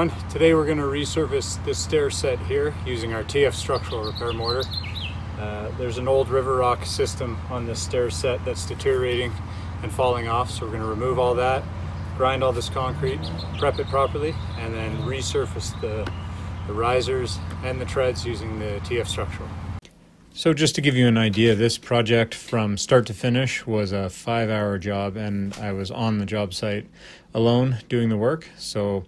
everyone. Today we're going to resurface this stair set here using our TF structural repair mortar. Uh, there's an old river rock system on this stair set that's deteriorating and falling off so we're going to remove all that, grind all this concrete, prep it properly and then resurface the, the risers and the treads using the TF structural. So just to give you an idea, this project from start to finish was a five hour job and I was on the job site alone doing the work. So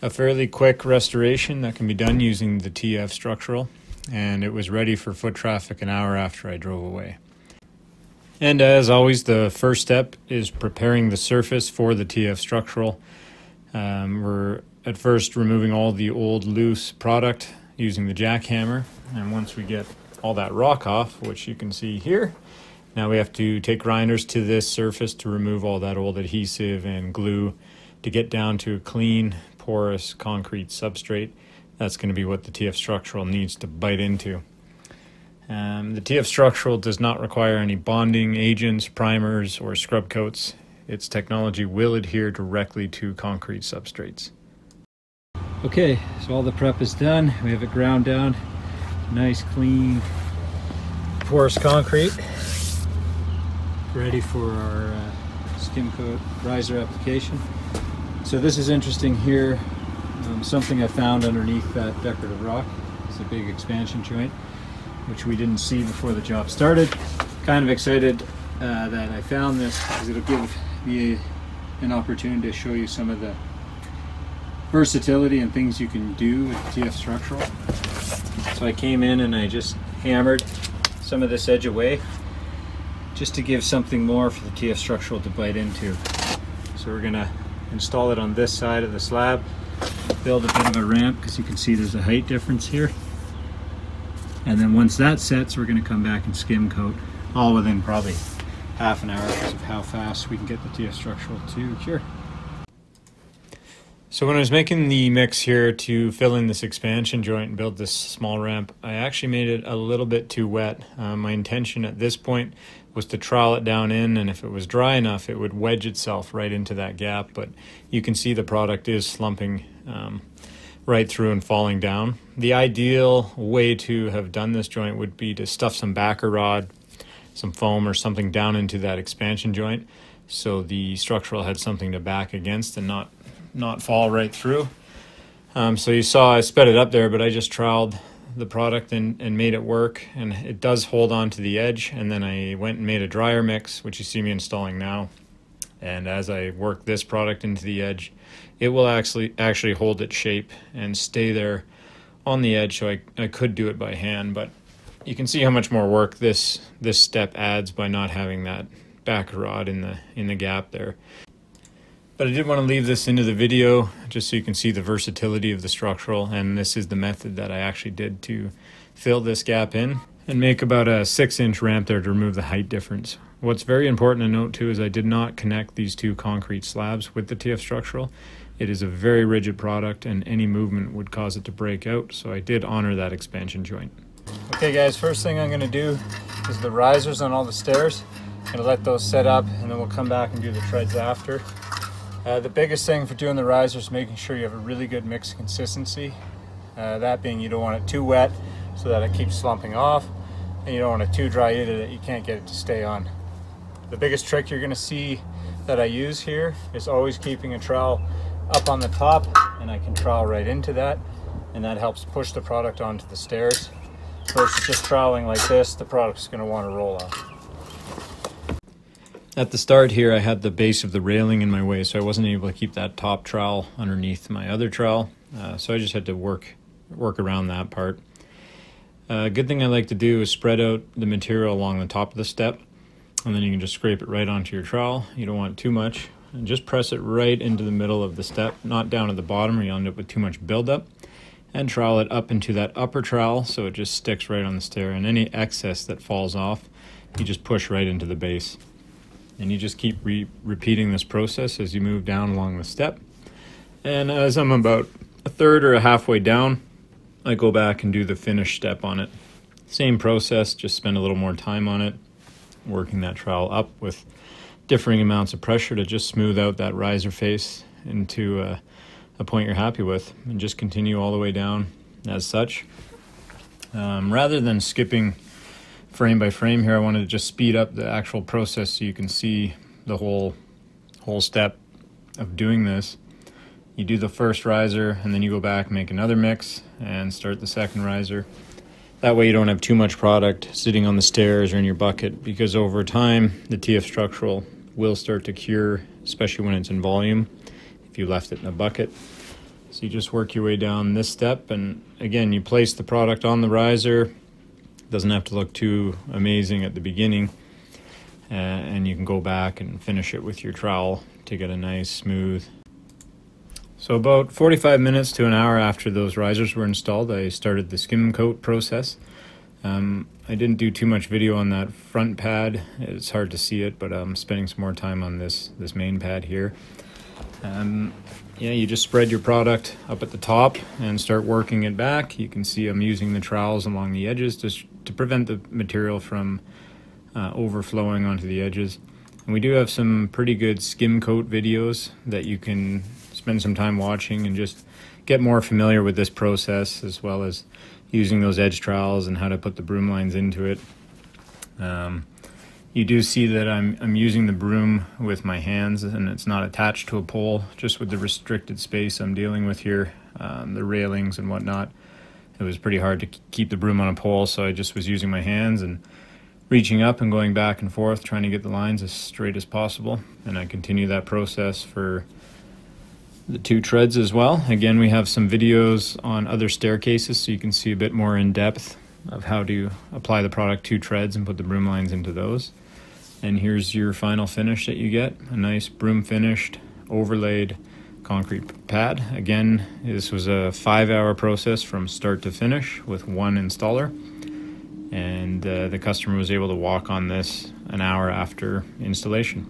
a fairly quick restoration that can be done using the TF structural and it was ready for foot traffic an hour after I drove away. And as always, the first step is preparing the surface for the TF structural. Um, we're at first removing all the old loose product using the jackhammer and once we get all that rock off, which you can see here. Now we have to take grinders to this surface to remove all that old adhesive and glue to get down to a clean, porous concrete substrate. That's going to be what the TF structural needs to bite into. Um, the TF structural does not require any bonding agents, primers, or scrub coats. Its technology will adhere directly to concrete substrates. Okay, so all the prep is done. We have it ground down nice clean porous concrete ready for our uh, skim coat riser application so this is interesting here. Um, something I found underneath that decorative rock. It's a big expansion joint which we didn't see before the job started. Kind of excited uh, that I found this because it'll give me an opportunity to show you some of the versatility and things you can do with TF structural. So I came in and I just hammered some of this edge away just to give something more for the TF structural to bite into. So we're gonna install it on this side of the slab, build a bit of a ramp because you can see there's a height difference here. And then once that sets, we're gonna come back and skim coat all within probably half an hour because of how fast we can get the TF structural to cure. So when I was making the mix here to fill in this expansion joint and build this small ramp, I actually made it a little bit too wet. Uh, my intention at this point was to trowel it down in and if it was dry enough it would wedge itself right into that gap but you can see the product is slumping um, right through and falling down. The ideal way to have done this joint would be to stuff some backer rod, some foam or something down into that expansion joint so the structural had something to back against and not not fall right through. Um, so you saw I sped it up there, but I just troweled the product and, and made it work. And it does hold on to the edge. And then I went and made a dryer mix, which you see me installing now. And as I work this product into the edge, it will actually actually hold its shape and stay there on the edge. So I, I could do it by hand, but you can see how much more work this this step adds by not having that back rod in the in the gap there. But I did want to leave this into the video just so you can see the versatility of the structural and this is the method that I actually did to fill this gap in and make about a six inch ramp there to remove the height difference. What's very important to note too is I did not connect these two concrete slabs with the TF structural. It is a very rigid product and any movement would cause it to break out so I did honor that expansion joint. Okay guys, first thing I'm going to do is the risers on all the stairs. I'm to let those set up and then we'll come back and do the treads after. Uh, the biggest thing for doing the risers is making sure you have a really good mix consistency. Uh, that being you don't want it too wet so that it keeps slumping off and you don't want it too dry either that you can't get it to stay on. The biggest trick you're going to see that I use here is always keeping a trowel up on the top and I can trowel right into that and that helps push the product onto the stairs versus just troweling like this the product's going to want to roll off. At the start here, I had the base of the railing in my way, so I wasn't able to keep that top trowel underneath my other trowel. Uh, so I just had to work work around that part. A uh, good thing I like to do is spread out the material along the top of the step, and then you can just scrape it right onto your trowel. You don't want too much. And just press it right into the middle of the step, not down at the bottom or you'll end up with too much buildup. And trowel it up into that upper trowel so it just sticks right on the stair. And any excess that falls off, you just push right into the base. And you just keep re repeating this process as you move down along the step. And as I'm about a third or a halfway down, I go back and do the finish step on it. Same process, just spend a little more time on it, working that trowel up with differing amounts of pressure to just smooth out that riser face into a, a point you're happy with, and just continue all the way down as such. Um, rather than skipping frame by frame here, I wanted to just speed up the actual process so you can see the whole whole step of doing this. You do the first riser and then you go back, make another mix, and start the second riser. That way you don't have too much product sitting on the stairs or in your bucket because over time the TF structural will start to cure, especially when it's in volume, if you left it in a bucket. So you just work your way down this step and again you place the product on the riser. Doesn't have to look too amazing at the beginning. Uh, and you can go back and finish it with your trowel to get a nice smooth so about 45 minutes to an hour after those risers were installed, I started the skim coat process. Um, I didn't do too much video on that front pad. It's hard to see it, but I'm spending some more time on this, this main pad here. Um, yeah, you just spread your product up at the top and start working it back. You can see I'm using the trowels along the edges to, to prevent the material from uh, overflowing onto the edges. And we do have some pretty good skim coat videos that you can spend some time watching and just get more familiar with this process as well as using those edge trowels and how to put the broom lines into it. Um, you do see that I'm, I'm using the broom with my hands and it's not attached to a pole, just with the restricted space I'm dealing with here, um, the railings and whatnot. It was pretty hard to keep the broom on a pole, so I just was using my hands and reaching up and going back and forth, trying to get the lines as straight as possible. And I continue that process for the two treads as well. Again, we have some videos on other staircases so you can see a bit more in depth of how to apply the product to treads and put the broom lines into those. And here's your final finish that you get, a nice broom finished overlaid concrete pad. Again, this was a five hour process from start to finish with one installer. And uh, the customer was able to walk on this an hour after installation.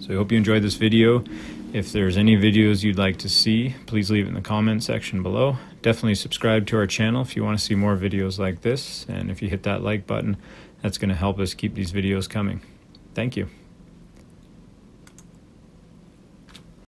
So I hope you enjoyed this video. If there's any videos you'd like to see, please leave it in the comment section below. Definitely subscribe to our channel if you want to see more videos like this. And if you hit that like button, that's going to help us keep these videos coming. Thank you.